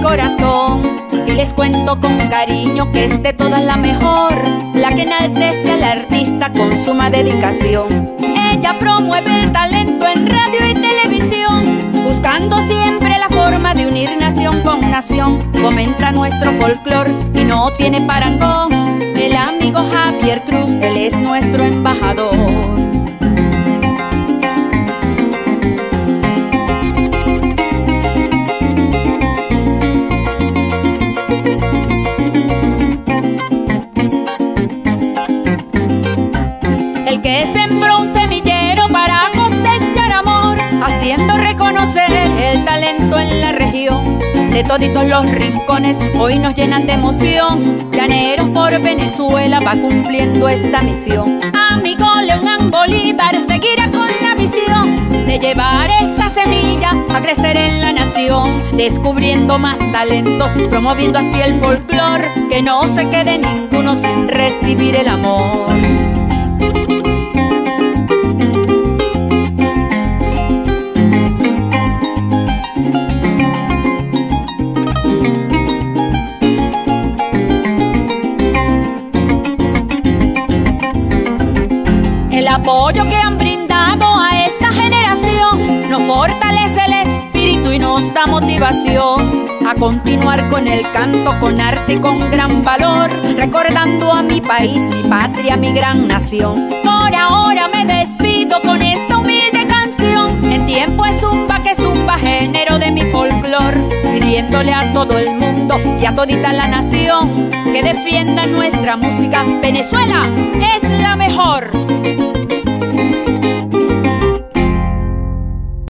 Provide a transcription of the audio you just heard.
mi corazón. Y les cuento con cariño que es de todas la mejor, la que enaltece al artista con suma dedicación. Ella promueve el talento en radio y televisión, buscando siempre la forma de unir nación con nación. Comenta nuestro folclor y no tiene parangón. El amigo Javier Cruz, él es nuestro embajador. Que sembró un semillero para cosechar amor, haciendo reconocer el talento en la región. De toditos los rincones hoy nos llenan de emoción. Llaneros por Venezuela va cumpliendo esta misión. Amigo León Bolívar seguirá con la visión de llevar esa semilla a crecer en la nación, descubriendo más talentos, promoviendo así el folclor, que no se quede ninguno sin recibir el amor. Apoyo que han brindado a esta generación nos fortalece el espíritu y nos da motivación a continuar con el canto, con arte y con gran valor, recordando a mi país, mi patria, mi gran nación. Por ahora me despido con esta humilde canción. En tiempo es zumba que zumba, género de mi folclor, pidiéndole a todo el mundo y a todita la nación que defienda nuestra música. Venezuela es la mejor.